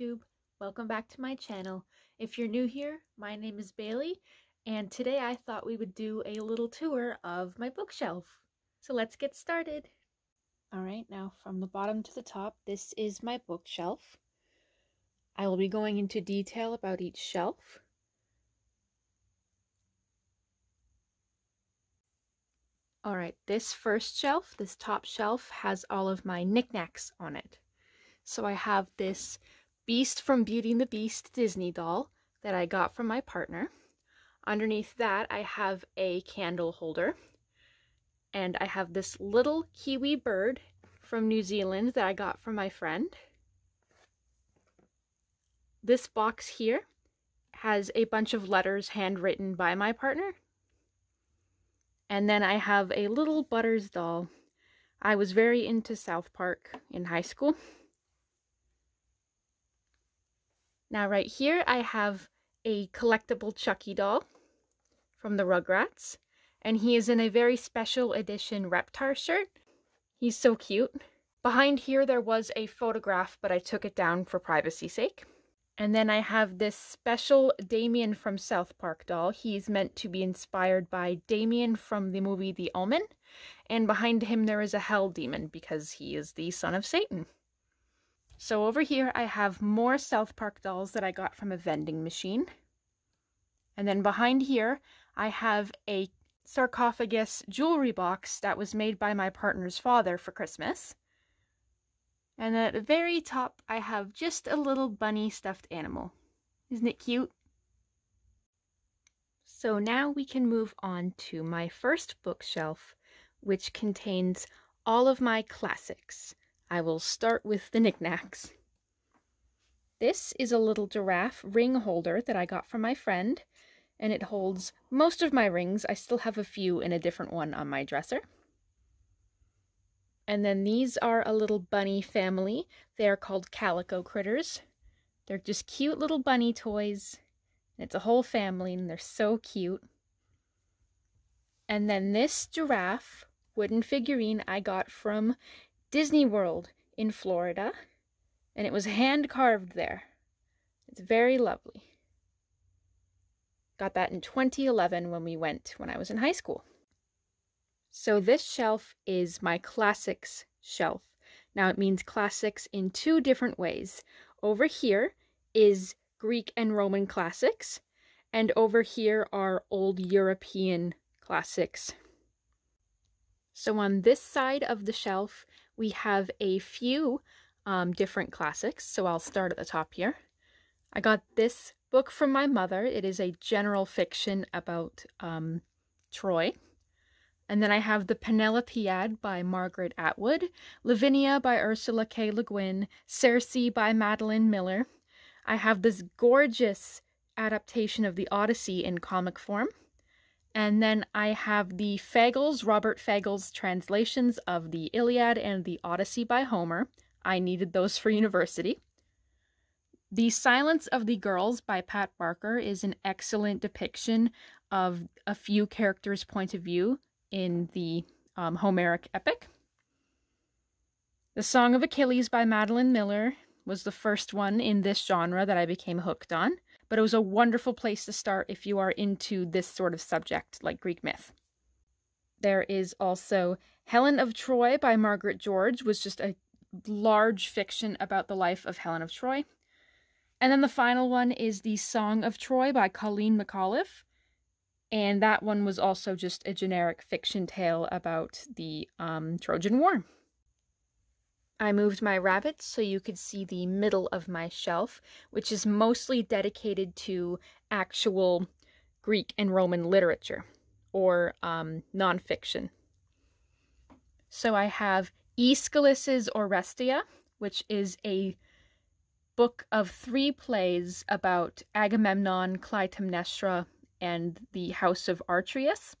YouTube. Welcome back to my channel. If you're new here, my name is Bailey, and today I thought we would do a little tour of my bookshelf. So let's get started. Alright, now from the bottom to the top, this is my bookshelf. I will be going into detail about each shelf. Alright, this first shelf, this top shelf, has all of my knickknacks on it. So I have this Beast from Beauty and the Beast Disney doll that I got from my partner. Underneath that, I have a candle holder. And I have this little kiwi bird from New Zealand that I got from my friend. This box here has a bunch of letters handwritten by my partner. And then I have a little Butters doll. I was very into South Park in high school. Now right here I have a collectible Chucky doll from the Rugrats. And he is in a very special edition Reptar shirt. He's so cute. Behind here there was a photograph, but I took it down for privacy sake. And then I have this special Damien from South Park doll. He's meant to be inspired by Damien from the movie The Omen. And behind him there is a hell demon because he is the son of Satan. So over here I have more South Park dolls that I got from a vending machine. And then behind here I have a sarcophagus jewelry box that was made by my partner's father for Christmas. And at the very top, I have just a little bunny stuffed animal. Isn't it cute? So now we can move on to my first bookshelf, which contains all of my classics. I will start with the knickknacks. This is a little giraffe ring holder that I got from my friend, and it holds most of my rings. I still have a few in a different one on my dresser. And then these are a little bunny family. They are called Calico Critters. They're just cute little bunny toys. It's a whole family and they're so cute. And then this giraffe wooden figurine I got from Disney World in Florida. And it was hand carved there. It's very lovely. Got that in 2011 when we went when I was in high school. So this shelf is my classics shelf. Now it means classics in two different ways. Over here is Greek and Roman classics, and over here are old European classics. So on this side of the shelf, we have a few um, different classics. So I'll start at the top here. I got this book from my mother. It is a general fiction about um, Troy. And then I have The Penelopiad by Margaret Atwood, Lavinia by Ursula K. Le Guin, Circe by Madeline Miller. I have this gorgeous adaptation of the Odyssey in comic form. And then I have the Fagles, Robert Fagles translations of the Iliad and the Odyssey by Homer. I needed those for university. The Silence of the Girls by Pat Barker is an excellent depiction of a few characters' point of view in the um, Homeric epic. The Song of Achilles by Madeline Miller was the first one in this genre that I became hooked on, but it was a wonderful place to start if you are into this sort of subject, like Greek myth. There is also Helen of Troy by Margaret George, was just a large fiction about the life of Helen of Troy. And then the final one is The Song of Troy by Colleen McAuliffe, and that one was also just a generic fiction tale about the um, Trojan War. I moved my rabbits so you could see the middle of my shelf, which is mostly dedicated to actual Greek and Roman literature or um, nonfiction. So I have Aeschylus's Oresteia, which is a book of three plays about Agamemnon, Clytemnestra, and the House of Atreus.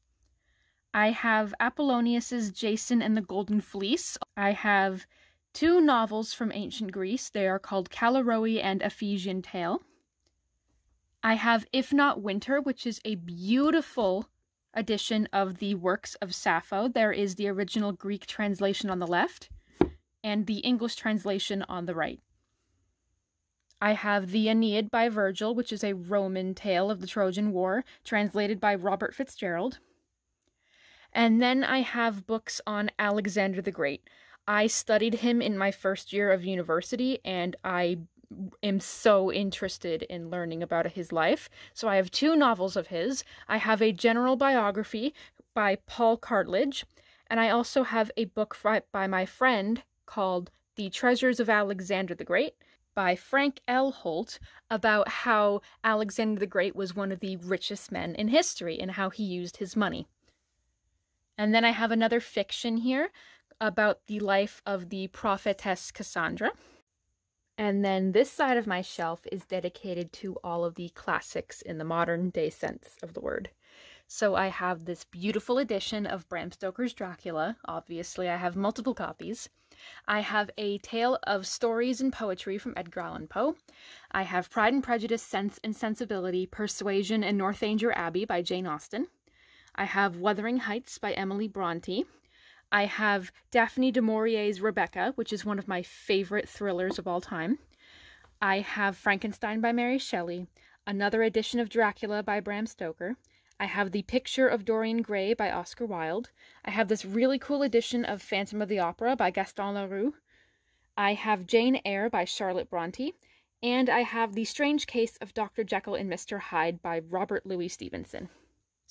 I have Apollonius's Jason and the Golden Fleece. I have two novels from ancient Greece. They are called Callirrhoe and Ephesian Tale. I have If Not Winter, which is a beautiful edition of the works of Sappho. There is the original Greek translation on the left and the English translation on the right. I have the Aeneid by Virgil, which is a Roman tale of the Trojan War, translated by Robert Fitzgerald. And then I have books on Alexander the Great. I studied him in my first year of university, and I am so interested in learning about his life. So I have two novels of his. I have a general biography by Paul Cartledge, and I also have a book by my friend called The Treasures of Alexander the Great by Frank L. Holt about how Alexander the Great was one of the richest men in history and how he used his money. And then I have another fiction here about the life of the prophetess Cassandra. And then this side of my shelf is dedicated to all of the classics in the modern day sense of the word. So I have this beautiful edition of Bram Stoker's Dracula. Obviously, I have multiple copies. I have a tale of stories and poetry from Edgar Allan Poe. I have Pride and Prejudice, Sense and Sensibility, Persuasion, and Northanger Abbey by Jane Austen. I have Wuthering Heights by Emily Bronte. I have Daphne du Maurier's Rebecca, which is one of my favorite thrillers of all time. I have Frankenstein by Mary Shelley, another edition of Dracula by Bram Stoker, I have The Picture of Dorian Gray by Oscar Wilde. I have this really cool edition of Phantom of the Opera by Gaston Leroux. I have Jane Eyre by Charlotte Bronte. And I have The Strange Case of Dr. Jekyll and Mr. Hyde by Robert Louis Stevenson.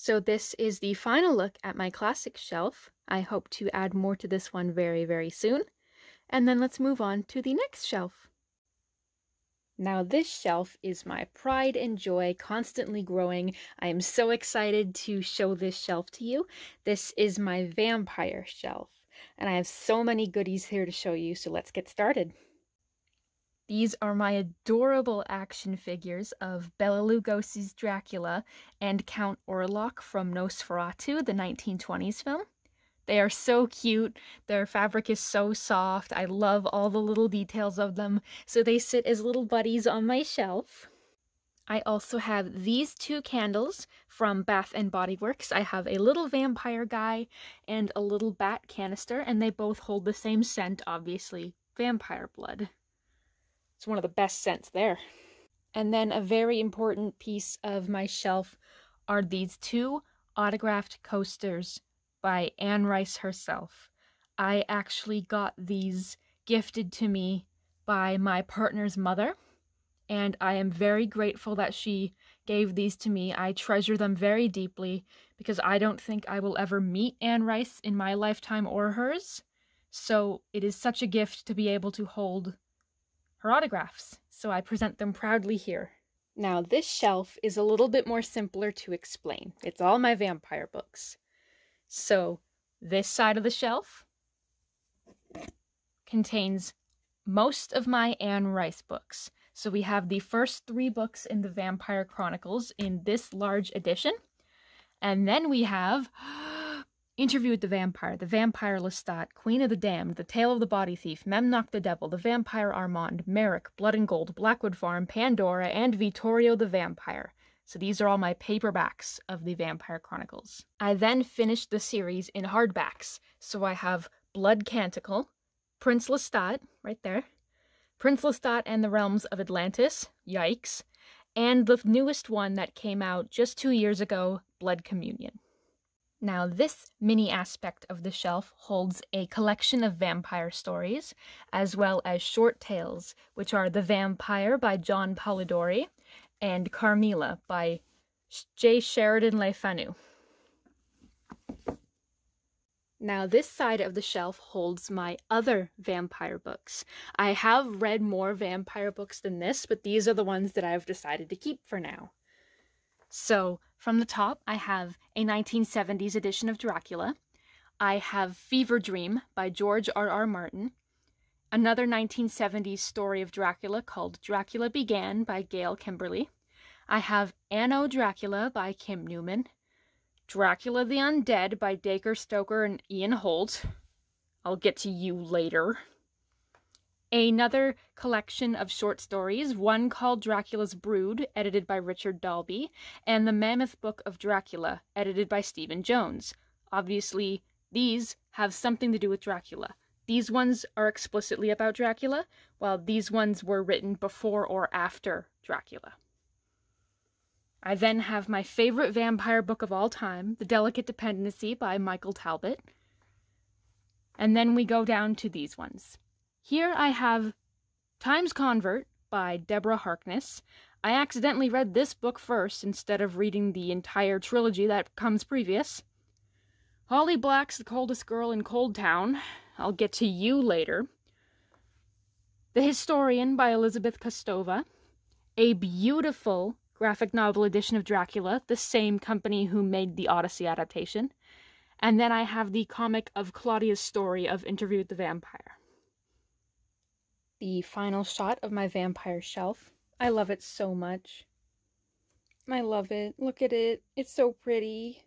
So this is the final look at my classic shelf. I hope to add more to this one very, very soon. And then let's move on to the next shelf. Now, this shelf is my pride and joy, constantly growing. I am so excited to show this shelf to you. This is my vampire shelf, and I have so many goodies here to show you, so let's get started. These are my adorable action figures of Bela Lugosi's Dracula and Count Orlok from Nosferatu, the 1920s film. They are so cute. Their fabric is so soft. I love all the little details of them. So they sit as little buddies on my shelf. I also have these two candles from Bath and Body Works. I have a little vampire guy and a little bat canister, and they both hold the same scent, obviously, vampire blood. It's one of the best scents there. And then a very important piece of my shelf are these two autographed coasters by Anne Rice herself. I actually got these gifted to me by my partner's mother, and I am very grateful that she gave these to me. I treasure them very deeply because I don't think I will ever meet Anne Rice in my lifetime or hers. So it is such a gift to be able to hold her autographs. So I present them proudly here. Now, this shelf is a little bit more simpler to explain. It's all my vampire books. So this side of the shelf contains most of my Anne Rice books. So we have the first three books in the Vampire Chronicles in this large edition. And then we have oh, Interview with the Vampire, The Vampire Lestat, Queen of the Damned, The Tale of the Body Thief, Memnoch the Devil, The Vampire Armand, Merrick, Blood and Gold, Blackwood Farm, Pandora, and Vittorio the Vampire. So these are all my paperbacks of the Vampire Chronicles. I then finished the series in hardbacks. So I have Blood Canticle, Prince Lestat, right there, Prince Lestat and the Realms of Atlantis, yikes, and the newest one that came out just two years ago, Blood Communion. Now, this mini aspect of the shelf holds a collection of vampire stories, as well as short tales, which are The Vampire by John Polidori and Carmilla by J. Sheridan Le Fanu. Now, this side of the shelf holds my other vampire books. I have read more vampire books than this, but these are the ones that I've decided to keep for now. So, from the top, I have a 1970s edition of Dracula. I have Fever Dream by George R. R. Martin, another 1970s story of Dracula called Dracula Began by Gail Kimberly. I have Anno Dracula by Kim Newman, Dracula the Undead by Dacre Stoker and Ian Holt. I'll get to you later. Another collection of short stories, one called Dracula's Brood, edited by Richard Dalby, and The Mammoth Book of Dracula, edited by Stephen Jones. Obviously, these have something to do with Dracula. These ones are explicitly about Dracula, while these ones were written before or after Dracula. I then have my favorite vampire book of all time, The Delicate Dependency by Michael Talbot. And then we go down to these ones. Here I have Times Convert by Deborah Harkness. I accidentally read this book first instead of reading the entire trilogy that comes previous. Holly Black's The Coldest Girl in Cold Town. I'll get to you later. The Historian by Elizabeth Kostova. A beautiful graphic novel edition of Dracula, the same company who made the Odyssey adaptation. And then I have the comic of Claudia's story of Interview with the Vampire. The final shot of my vampire shelf. I love it so much. I love it. Look at it. It's so pretty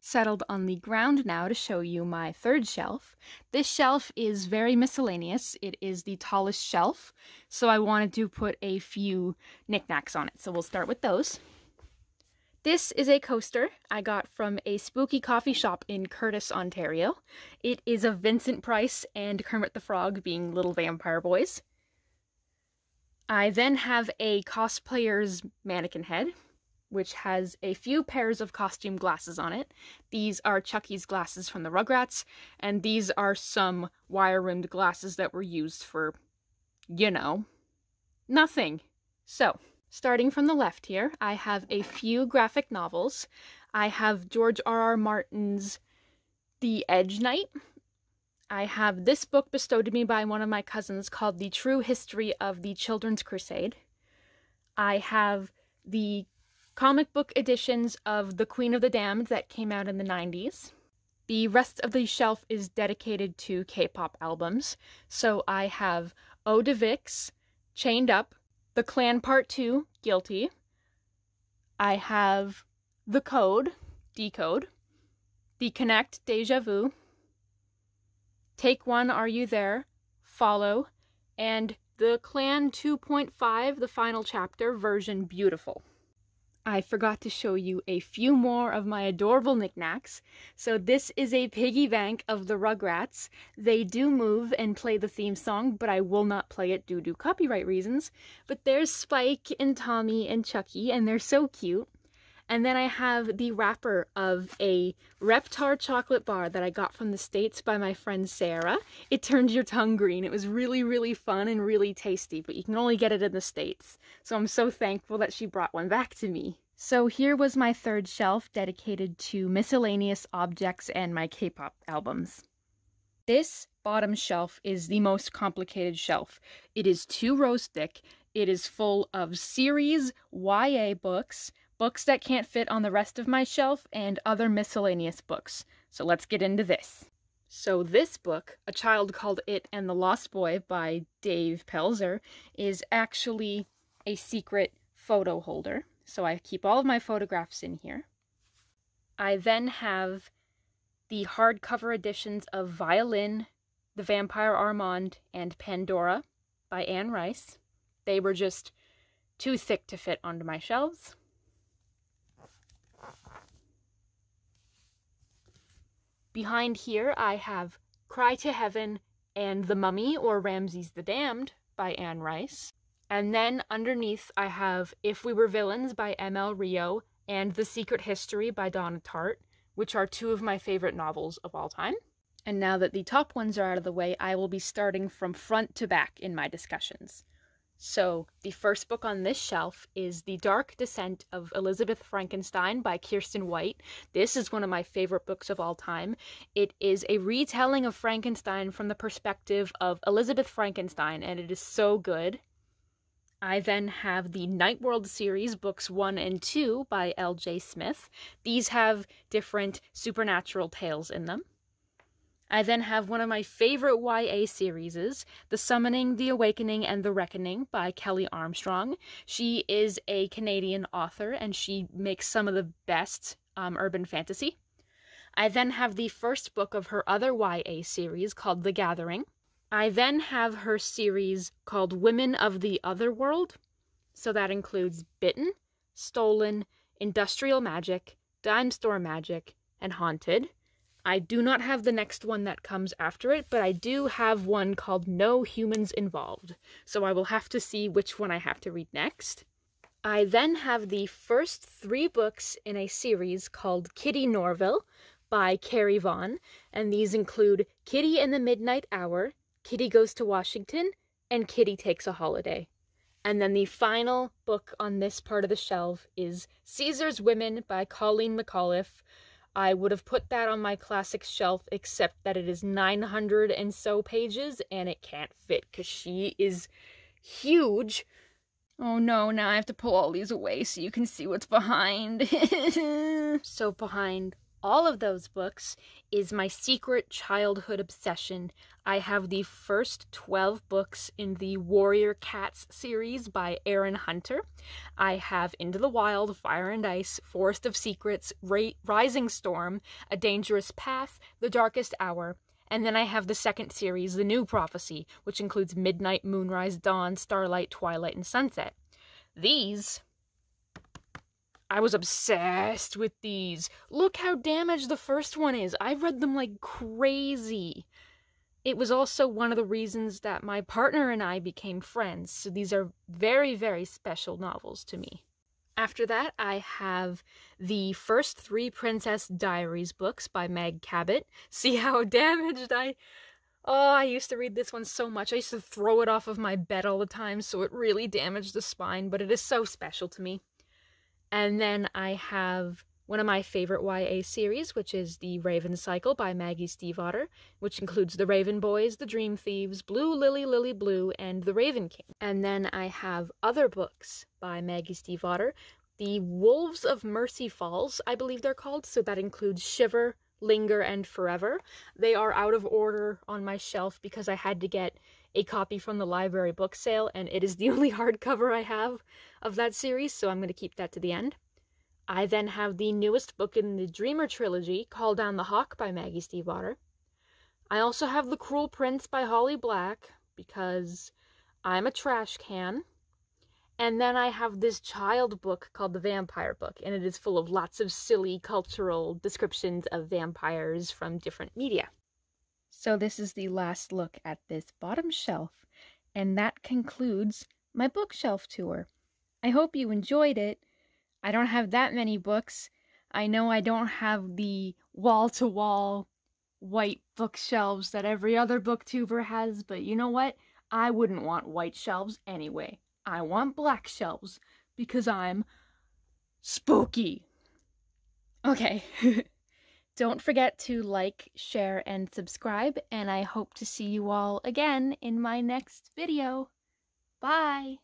settled on the ground now to show you my third shelf. This shelf is very miscellaneous. It is the tallest shelf, so I wanted to put a few knickknacks on it. So we'll start with those. This is a coaster I got from a spooky coffee shop in Curtis, Ontario. It is of Vincent Price and Kermit the Frog being little vampire boys. I then have a cosplayer's mannequin head which has a few pairs of costume glasses on it. These are Chucky's glasses from the Rugrats, and these are some wire rimmed glasses that were used for, you know, nothing. So, starting from the left here, I have a few graphic novels. I have George R. R. Martin's The Hedge Knight. I have this book bestowed to me by one of my cousins called The True History of the Children's Crusade. I have the comic book editions of The Queen of the Damned that came out in the 90s. The rest of the shelf is dedicated to K pop albums. So I have Eau de VIXX, Chained Up, The Clan Part 2, Guilty. I have The Code, Decode, The Connect, Deja Vu, Take One, Are You There, Follow, and The Clan 2.5, the final chapter, version Beautiful. I forgot to show you a few more of my adorable knickknacks. So this is a piggy bank of the Rugrats. They do move and play the theme song, but I will not play it due to copyright reasons. But there's Spike and Tommy and Chucky, and they're so cute. And then I have the wrapper of a Reptar chocolate bar that I got from the States by my friend Sarah. It turned your tongue green. It was really, really fun and really tasty, but you can only get it in the States. So I'm so thankful that she brought one back to me. So here was my third shelf dedicated to miscellaneous objects and my K-pop albums. This bottom shelf is the most complicated shelf. It is two rows thick. It is full of series YA books, books that can't fit on the rest of my shelf, and other miscellaneous books. So let's get into this. So this book, A Child Called It and the Lost Boy by Dave Pelzer, is actually a secret photo holder. So I keep all of my photographs in here. I then have the hardcover editions of Violin, The Vampire Armand, and Pandora by Anne Rice. They were just too thick to fit onto my shelves. Behind here, I have Cry to Heaven and The Mummy or Ramses the Damned by Anne Rice. And then underneath, I have If We Were Villains by M.L. Rio and The Secret History by Donna Tartt, which are two of my favorite novels of all time. And now that the top ones are out of the way, I will be starting from front to back in my discussions. So, the first book on this shelf is The Dark Descent of Elizabeth Frankenstein by Kiersten White. This is one of my favorite books of all time. It is a retelling of Frankenstein from the perspective of Elizabeth Frankenstein, and it is so good. I then have the Night World series, books one and two by L.J. Smith. These have different supernatural tales in them. I then have one of my favorite YA series, The Summoning, The Awakening, and The Reckoning by Kelley Armstrong. She is a Canadian author and she makes some of the best um, urban fantasy. I then have the first book of her other YA series called The Gathering. I then have her series called Women of the Other World. So that includes Bitten, Stolen, Industrial Magic, Dime Store Magic, and Haunted. I do not have the next one that comes after it, but I do have one called No Humans Involved. So I will have to see which one I have to read next. I then have the first three books in a series called Kitty Norville by Carrie Vaughn, and these include Kitty in the Midnight Hour, Kitty Goes to Washington, and Kitty Takes a Holiday. And then the final book on this part of the shelf is Caesar's Women by Colleen McAuliffe. I would have put that on my classics shelf, except that it is 900 and so pages and it can't fit because she is huge. Oh no, now I have to pull all these away so you can see what's behind. so, behind all of those books is my secret childhood obsession. I have the first 12 books in the Warrior Cats series by Erin Hunter. I have Into the Wild, Fire and Ice, Forest of Secrets, Ra- Rising Storm, A Dangerous Path, The Darkest Hour, and then I have the second series, The New Prophecy, which includes Midnight, Moonrise, Dawn, Starlight, Twilight, and Sunset. These I was obsessed with these. Look how damaged the first one is. I read them like crazy. It was also one of the reasons that my partner and I became friends, so these are very, very special novels to me. After that, I have the first three Princess Diaries books by Meg Cabot. See how damaged I. Oh, I used to read this one so much. I used to throw it off of my bed all the time, so it really damaged the spine, but it is so special to me. And then I have one of my favorite YA series, which is The Raven Cycle by Maggie Stiefvater, which includes The Raven Boys, The Dream Thieves, Blue Lily Lily Blue, and The Raven King. And then I have other books by Maggie Stiefvater, The Wolves of Mercy Falls, I believe they're called, so that includes Shiver, Linger, and Forever. They are out of order on my shelf because I had to get a copy from the library book sale, and it is the only hardcover I have of that series, so I'm going to keep that to the end. I then have the newest book in the Dreamer trilogy, Call Down the Hawk by Maggie Stiefvater. I also have The Cruel Prince by Holly Black, because I'm a trash can. And then I have this child book called The Vampire Book, and it is full of lots of silly cultural descriptions of vampires from different media. So this is the last look at this bottom shelf, and that concludes my bookshelf tour. I hope you enjoyed it. I don't have that many books. I know I don't have the wall-to-wall white bookshelves that every other booktuber has, but you know what? I wouldn't want white shelves anyway. I want black shelves because I'm spooky. Okay. Don't forget to like, share, and subscribe, and I hope to see you all again in my next video. Bye!